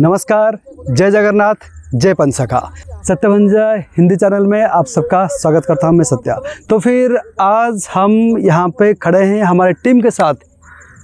नमस्कार, जय जगन्नाथ, जय पंचसखा सत्यभंजा हिंदी चैनल में आप सबका स्वागत करता हूँ मैं सत्या। तो फिर आज हम यहाँ पे खड़े हैं हमारे टीम के साथ।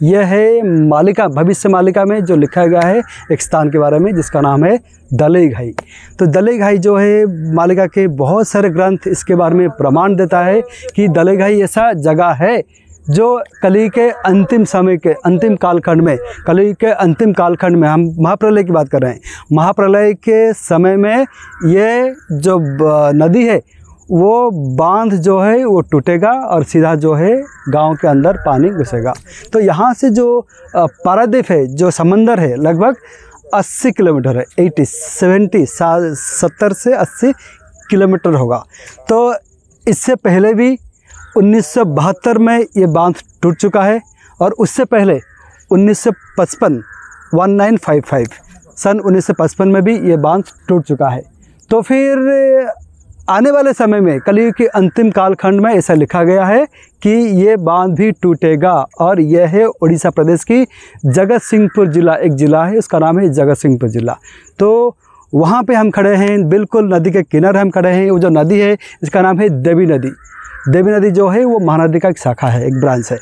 यह है मालिका, भविष्य मालिका में जो लिखा गया है एक स्थान के बारे में, जिसका नाम है दले घाई। तो दले घाई जो है, मालिका के बहुत सारे ग्रंथ इसके बारे में प्रमाण देता है कि दले घाई ऐसा जगह है जो कली के अंतिम समय के, अंतिम कालखंड में, कली के अंतिम कालखंड में हम महाप्रलय की बात कर रहे हैं। महाप्रलय के समय में ये जो नदी है, वो बाँध जो है, वो टूटेगा और सीधा जो है, गाँव के अंदर पानी घुसेगा। तो यहाँ से जो पारादीप है, जो समंदर है, लगभग 80 किलोमीटर है 80 70 सत्तर से 80 किलोमीटर होगा। तो इससे पहले भी 1972 में ये बाँध टूट चुका है और उससे पहले 1955 1955 सन 1955 में भी ये बाँध टूट चुका है। तो फिर आने वाले समय में कलयुग के अंतिम कालखंड में ऐसा लिखा गया है कि ये बाँध भी टूटेगा और यह है उड़ीसा प्रदेश की जगत सिंहपुर जिला, एक ज़िला है, उसका नाम है जगत सिंहपुर जिला। तो वहाँ पे हम खड़े हैं, बिल्कुल नदी के किनारे हम खड़े हैं, वो जो नदी है, इसका नाम है देवी नदी। देवी नदी जो है, वो महानदी का एक शाखा है, एक ब्रांच है।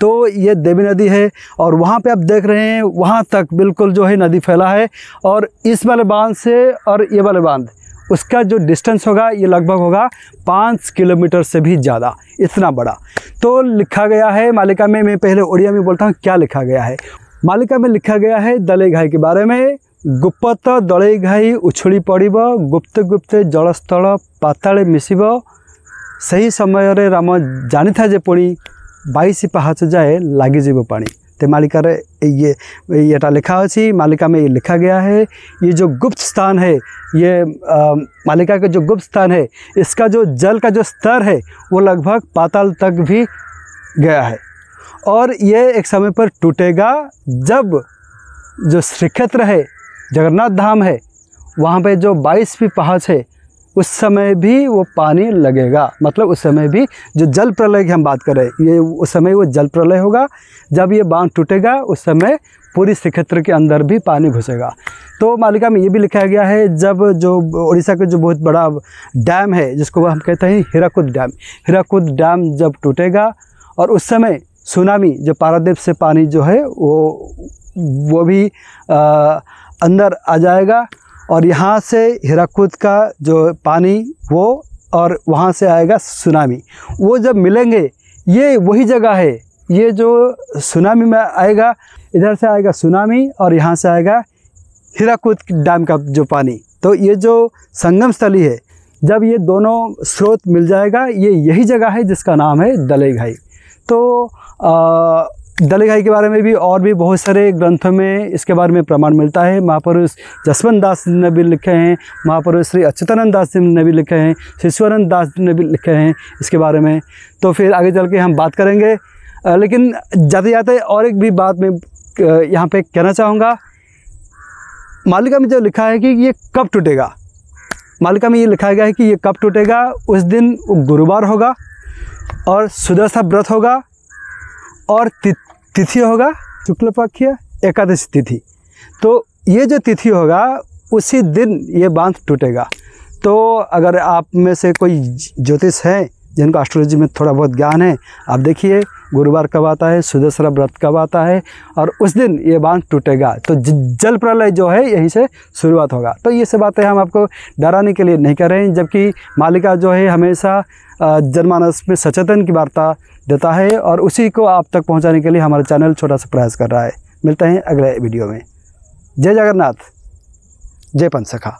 तो ये देवी नदी है और वहाँ पे आप देख रहे हैं, वहाँ तक बिल्कुल जो है नदी फैला है और इस वाले बाँध से और ये वाले बाँध, उसका जो डिस्टेंस होगा, ये लगभग होगा पाँच किलोमीटर से भी ज़्यादा, इतना बड़ा। तो लिखा गया है, मालिका में, मैं पहले उड़िया में बोलता हूँ, क्या लिखा गया है? मालिका में लिखा गया है दले घाई के बारे में, गुप्त दले घाई उछड़ी पड़ब, गुप्त गुप्त जलस्थल पाताले मिसीब ସେହି ସମୟରେ ରାମ ଜାଣିଥା ଯେ ପୁଣି ବାଇଶ ପାହାଚ ଯାଏ ଲାଗିଯିବ ପାଣି तो मालिका रे ये ये लिखा अच्छी मालिका में ये लिखा गया है ये जो गुप्त स्थान है ये अ, मालिका का जो गुप्त स्थान है इसका जो जल का जो स्तर है वो लगभग पाताल तक भी गया है और ये एक समय पर टूटेगा जब जो श्रीक्षेत्र है जगन्नाथ धाम है वहाँ पे जो बाईसवीं पहाड़ है उस समय भी वो पानी लगेगा। मतलब उस समय भी जो जल प्रलय की हम बात करें ये उस समय वो जल प्रलय होगा। जब ये बाँध टूटेगा उस समय पूरी श्रीक्षेत्र के अंदर भी पानी घुसेगा। तो मालिका में ये भी लिखा गया है जब जो उड़ीसा का जो बहुत बड़ा डैम है जिसको हम कहते हैं हीराकुद डैम हीराकुद डैम जब टूटेगा और उस समय सुनामी जो पारादीप से पानी जो है वो वो भी आ, अंदर आ जाएगा। और यहाँ से हीराकुद का जो पानी वो और वहाँ से आएगा सुनामी वो जब मिलेंगे ये वही जगह है। ये जो सुनामी में आएगा इधर से आएगा सुनामी और यहाँ से आएगा हीराकुद डैम का जो पानी। तो ये जो संगम स्थली है जब ये दोनों स्रोत मिल जाएगा ये यही जगह है जिसका नाम है दलई घाई। तो आ, दलई घाई के बारे में भी और भी बहुत सारे ग्रंथों में इसके बारे में प्रमाण मिलता है। महापुरुष जसवंत दास ने भी लिखे हैं, महापुरुष श्री अच्युतानंद दास ने भी लिखे हैं शिशुआनंद दास ने भी लिखे हैं इसके बारे में। तो फिर आगे चल के हम बात करेंगे। लेकिन जाते जाते और एक भी बात मैं यहाँ पे कहना चाहूँगा। मालिका में जो लिखा है कि ये कब टूटेगा? मालिका में ये लिखा गया है कि ये कब टूटेगा? उस दिन गुरुवार होगा और सुदर्शा व्रत होगा और तिथि होगा शुक्ल पक्ष एकादशी तिथि। तो ये जो तिथि होगा, उसी दिन ये बाँध टूटेगा। तो अगर आप में से कोई ज्योतिष है, जिनको एस्ट्रोलॉजी में थोड़ा बहुत ज्ञान है, आप देखिए गुरुवार कब आता है, सुदसरा व्रत कब आता है और उस दिन ये बाँध टूटेगा। तो जल प्रलय जो है, यहीं से शुरुआत होगा। तो ये सब बातें हम आपको डराने के लिए नहीं कर रहे हैं, जबकि मालिका जो है, हमेशा जनमानस में सचेतन की वार्ता देता है और उसी को आप तक पहुँचाने के लिए हमारा चैनल छोटा सा प्रयास कर रहा है। मिलते हैं अगले वीडियो में। जय जगन्नाथ। जय पंचसखा